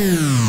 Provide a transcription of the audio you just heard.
Mm.